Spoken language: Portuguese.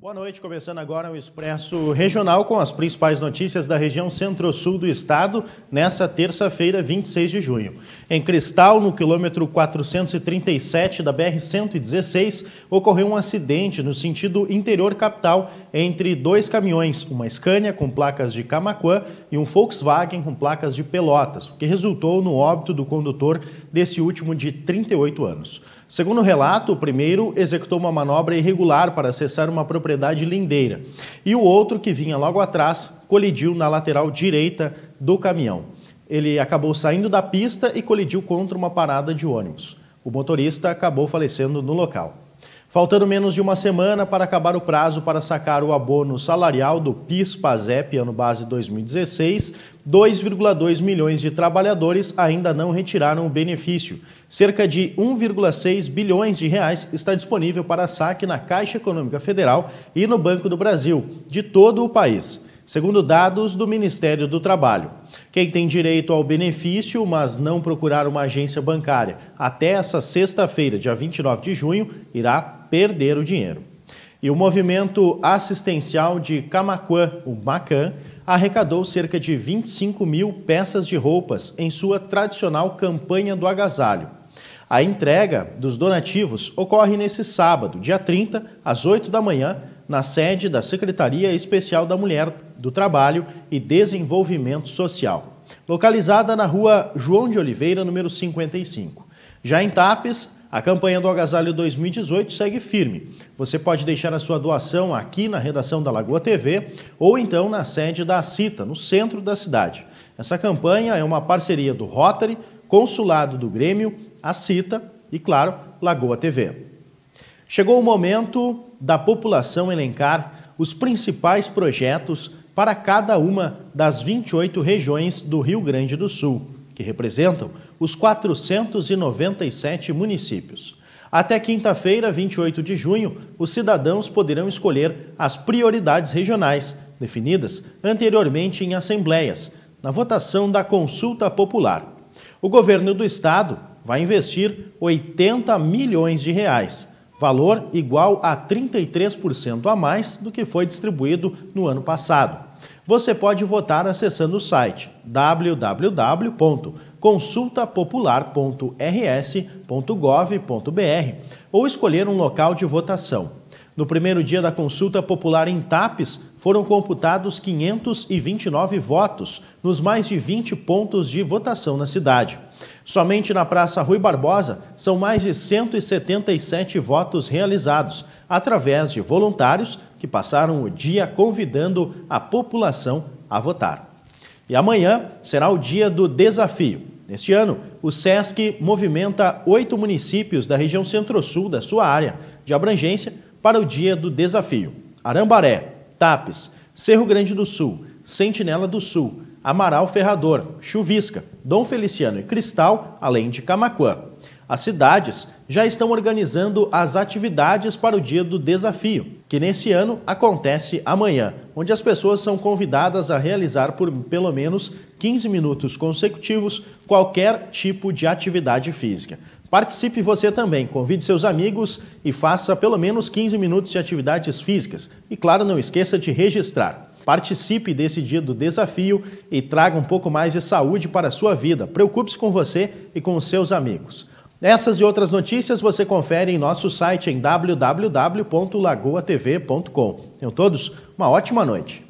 Boa noite, começando agora o Expresso Regional com as principais notícias da região centro-sul do estado nessa terça-feira, 26 de junho. Em Cristal, no quilômetro 437 da BR-116, ocorreu um acidente no sentido interior capital entre dois caminhões, uma Scania com placas de Camaquã e um Volkswagen com placas de Pelotas, o que resultou no óbito do condutor desse último de 38 anos. Segundo o relato, o primeiro executou uma manobra irregular para acessar uma propriedade lindeira e o outro, que vinha logo atrás, colidiu na lateral direita do caminhão. Ele acabou saindo da pista e colidiu contra uma parada de ônibus. O motorista acabou falecendo no local. Faltando menos de uma semana para acabar o prazo para sacar o abono salarial do PIS-PASEP ano base 2016, 2,2 milhões de trabalhadores ainda não retiraram o benefício. Cerca de 1,6 bilhões de reais está disponível para saque na Caixa Econômica Federal e no Banco do Brasil, de todo o país segundo dados do Ministério do Trabalho. Quem tem direito ao benefício, mas não procurar uma agência bancária até essa sexta-feira, dia 29 de junho, irá perder o dinheiro. E o movimento assistencial de Camacuã, o Macan, arrecadou cerca de 25 mil peças de roupas em sua tradicional campanha do agasalho. A entrega dos donativos ocorre nesse sábado, dia 30, às 8 da manhã, na sede da Secretaria Especial da Mulher, do Trabalho e Desenvolvimento Social, localizada na rua João de Oliveira, número 55. Já em Tapes, a campanha do Agasalho 2018 segue firme. Você pode deixar a sua doação aqui na redação da Lagoa TV ou então na sede da CITA, no centro da cidade. Essa campanha é uma parceria do Rotary, Consulado do Grêmio, a CITA e, claro, Lagoa TV. Chegou o momento da população elencar os principais projetos para cada uma das 28 regiões do Rio Grande do Sul, que representam os 497 municípios. Até quinta-feira, 28 de junho, os cidadãos poderão escolher as prioridades regionais, definidas anteriormente em assembleias, na votação da consulta popular. O governo do estado vai investir 80 milhões de reais valor igual a 33% a mais do que foi distribuído no ano passado. Você pode votar acessando o site www.consultapopular.rs.gov.br ou escolher um local de votação. No primeiro dia da consulta popular em Tapes, foram computados 529 votos nos mais de 20 pontos de votação na cidade. Somente na Praça Rui Barbosa são mais de 177 votos realizados, através de voluntários que passaram o dia convidando a população a votar. E amanhã será o dia do desafio. Neste ano, o SESC movimenta oito municípios da região centro-sul da sua área de abrangência para o dia do desafio. Arambaré, Tapes, Cerro Grande do Sul, Sentinela do Sul, Amaral Ferrador, Chuvisca, Dom Feliciano e Cristal, além de Camacuã. As cidades já estão organizando as atividades para o dia do desafio, que nesse ano acontece amanhã, onde as pessoas são convidadas a realizar por pelo menos 15 minutos consecutivos qualquer tipo de atividade física. Participe você também, convide seus amigos e faça pelo menos 15 minutos de atividades físicas. E claro, não esqueça de registrar. Participe desse dia do desafio e traga um pouco mais de saúde para a sua vida. Preocupe-se com você e com os seus amigos. Essas e outras notícias você confere em nosso site em www.lagoatv.com. Tenham todos uma ótima noite.